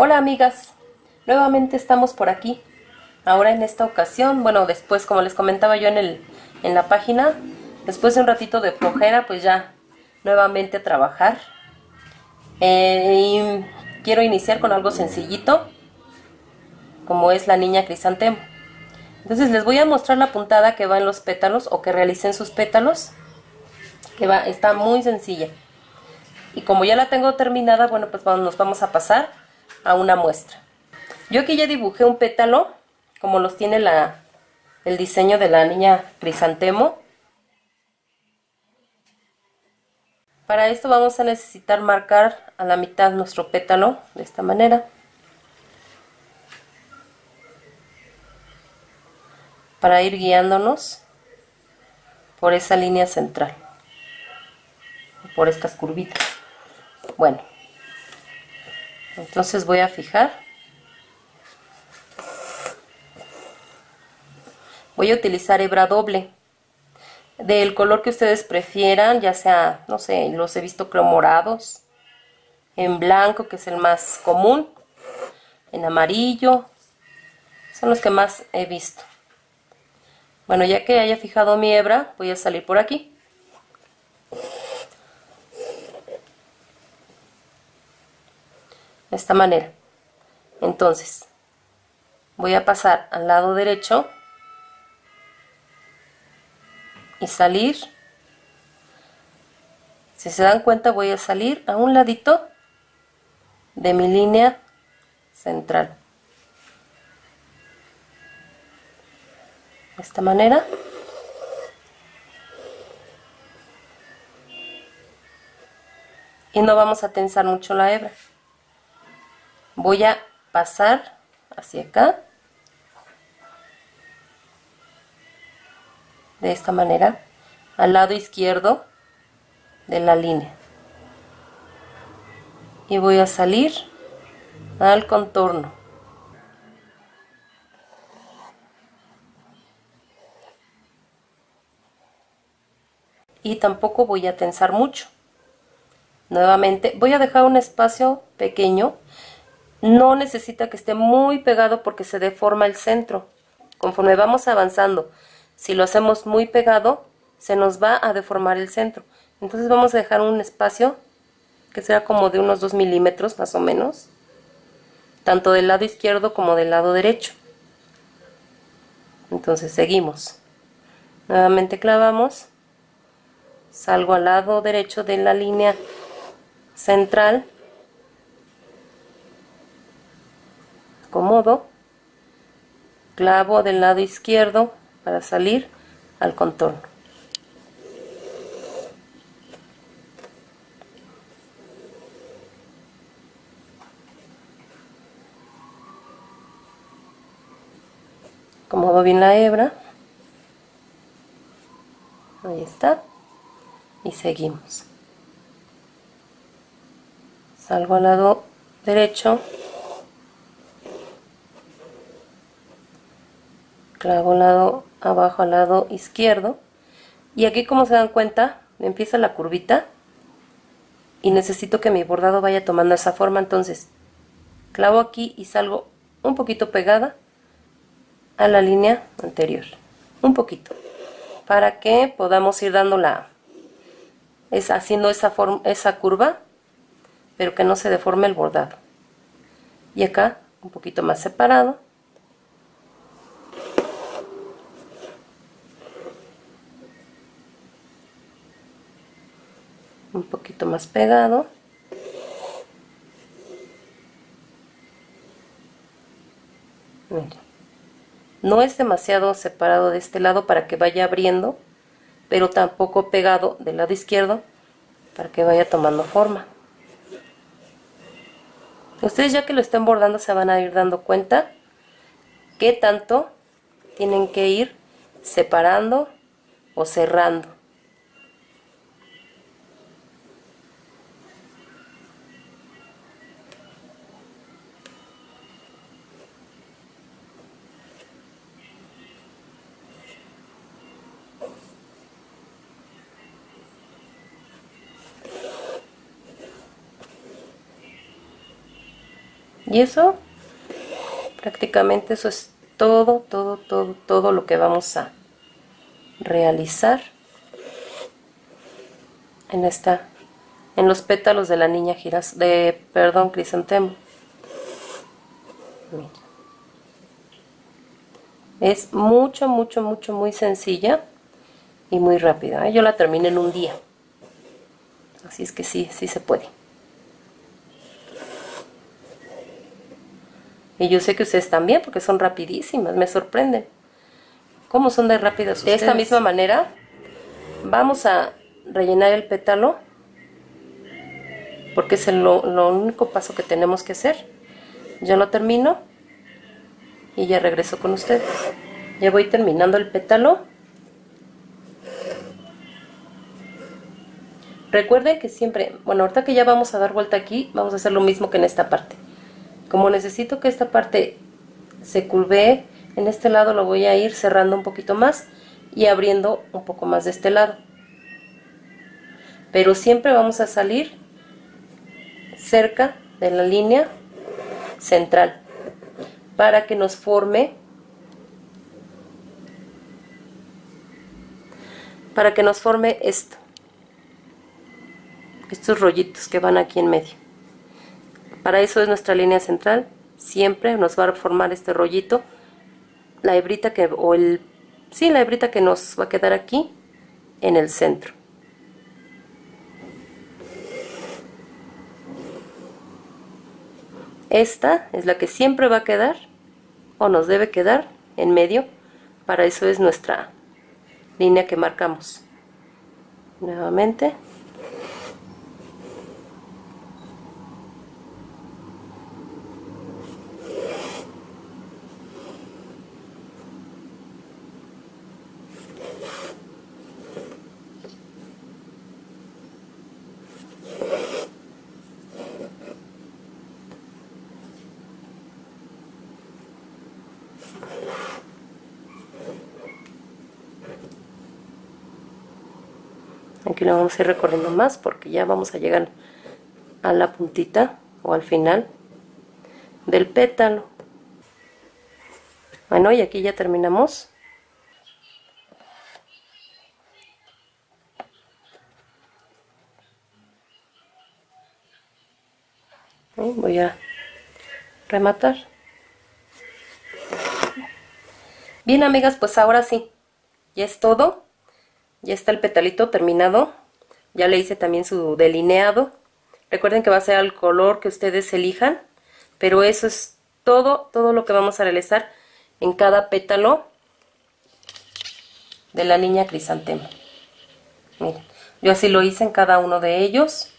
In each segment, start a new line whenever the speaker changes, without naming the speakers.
Hola amigas, nuevamente estamos por aquí. Ahora en esta ocasión, bueno, después como les comentaba yo en, el, en la página, después de un ratito de flojera, pues ya nuevamente a trabajar. Eh, quiero iniciar con algo sencillito, como es la niña crisantemo. Entonces les voy a mostrar la puntada que va en los pétalos o que realicen sus pétalos, que va, está muy sencilla. Y como ya la tengo terminada, bueno, pues nos vamos a pasar a una muestra. Yo aquí ya dibujé un pétalo, como los tiene la, el diseño de la niña crisantemo. Para esto vamos a necesitar marcar a la mitad nuestro pétalo de esta manera. Para ir guiándonos por esa línea central, por estas curvitas. Bueno, entonces voy a fijar. Voy a utilizar hebra doble. Del color que ustedes prefieran ya sea no sé los he visto creo morados en blanco que es el más común en amarillo son los que más he visto. Bueno ya que haya fijado mi hebra voy a salir por aquí de esta manera. Entonces voy a pasar al lado derecho y salir. Si se dan cuenta voy a salir a un ladito de mi línea central. De esta manera. Y no vamos a tensar mucho la hebra voy a pasar hacia acá. De esta manera al lado izquierdo de la línea. Y voy a salir al contorno. Y tampoco voy a tensar mucho. Nuevamente voy a dejar un espacio pequeño no necesita que esté muy pegado porque se deforma el centro. Conforme vamos avanzando, si lo hacemos muy pegado, se nos va a deformar el centro. Entonces vamos a dejar un espacio que será como de unos 2 milímetros más o menos, tanto del lado izquierdo como del lado derecho. Entonces seguimos. Nuevamente clavamos, salgo al lado derecho de la línea central acomodo, clavo del lado izquierdo para salir al contorno. Acomodo bien la hebra. Ahí está. Y seguimos. Salgo al lado derecho clavo lado abajo al lado izquierdo. Y aquí como se dan cuenta empieza la curvita. Y necesito que mi bordado vaya tomando esa forma. Entonces clavo aquí y salgo un poquito pegada a la línea anterior. Un poquito. Para que podamos ir dando la es haciendo esa forma esa curva pero que no se deforme el bordado. Y acá un poquito más separado un poquito más pegado. No es demasiado separado de este lado para que vaya abriendo pero tampoco pegado del lado izquierdo para que vaya tomando forma. Ustedes ya que lo estén bordando se van a ir dando cuenta que tanto tienen que ir separando o cerrando Y eso, prácticamente eso es todo, todo, todo, todo lo que vamos a realizar en esta, en los pétalos de la niña giras, de, perdón, crisantemo. Es mucho, mucho, mucho, muy sencilla y muy rápida. ¿eh? Yo la terminé en un día. Así es que sí, sí se puede. Y yo sé que ustedes también, porque son rapidísimas, me sorprenden. ¿Cómo son de rápidas De esta misma manera, vamos a rellenar el pétalo, porque es lo, lo único paso que tenemos que hacer. Ya lo termino y ya regreso con ustedes. Ya voy terminando el pétalo. Recuerden que siempre, bueno, ahorita que ya vamos a dar vuelta aquí, vamos a hacer lo mismo que en esta parte. Como necesito que esta parte se curvee, en este lado lo voy a ir cerrando un poquito más y abriendo un poco más de este lado. Pero siempre vamos a salir cerca de la línea central para que nos forme para que nos forme esto estos rollitos que van aquí en medio para eso es nuestra línea central. Siempre nos va a formar este rollito. La hebrita que o el sí la hebrita que nos va a quedar aquí en el centro. Esta es la que siempre va a quedar o nos debe quedar en medio. Para eso es nuestra línea que marcamos. Nuevamente aquí lo vamos a ir recorriendo más porque ya vamos a llegar a la puntita o al final del pétalo. Bueno y aquí ya terminamos. Voy a rematar. Bien amigas pues ahora sí ya es todo ya está el petalito terminado. Ya le hice también su delineado. Recuerden que va a ser el color que ustedes elijan. Pero eso es todo, todo lo que vamos a realizar en cada pétalo de la niña crisantema. Miren, yo así lo hice en cada uno de ellos.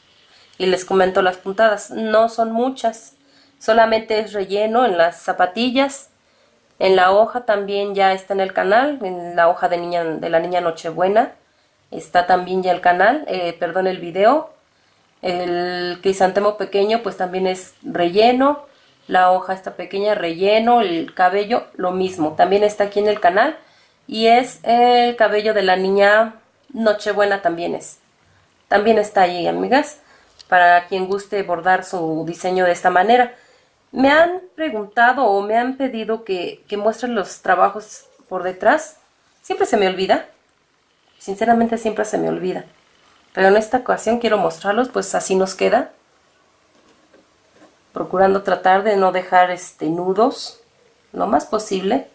Y les comento las puntadas. No son muchas. Solamente es relleno en las zapatillas en la hoja también ya está en el canal, en la hoja de, niña, de la niña Nochebuena. Está también ya el canal, eh, perdón, el video. El crisantemo pequeño pues también es relleno. La hoja está pequeña, relleno. El cabello lo mismo, también está aquí en el canal. Y es el cabello de la niña Nochebuena también es. También está ahí, amigas, para quien guste bordar su diseño de esta manera. Me han preguntado o me han pedido que, que muestren los trabajos por detrás. Siempre se me olvida. Sinceramente siempre se me olvida. Pero en esta ocasión quiero mostrarlos, pues así nos queda. Procurando tratar de no dejar este nudos lo más posible.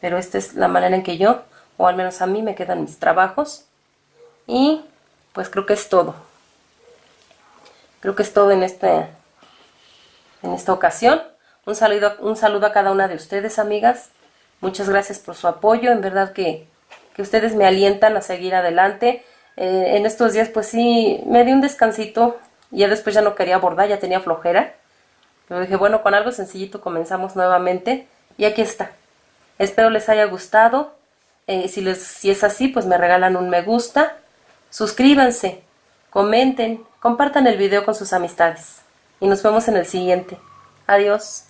Pero esta es la manera en que yo, o al menos a mí, me quedan mis trabajos. Y pues creo que es todo. Creo que es todo en este en esta ocasión. Un saludo, un saludo a cada una de ustedes, amigas. Muchas gracias por su apoyo. En verdad que, ustedes me alientan a seguir adelante. Eh, en estos días, pues sí, me di un descansito. Ya después ya no quería abordar, ya tenía flojera. Pero dije, bueno, con algo sencillito comenzamos nuevamente. Y aquí está. Espero les haya gustado. Eh, si, les, si es así, pues me regalan un me gusta. Suscríbanse, comenten, compartan el video con sus amistades y nos vemos en el siguiente. Adiós.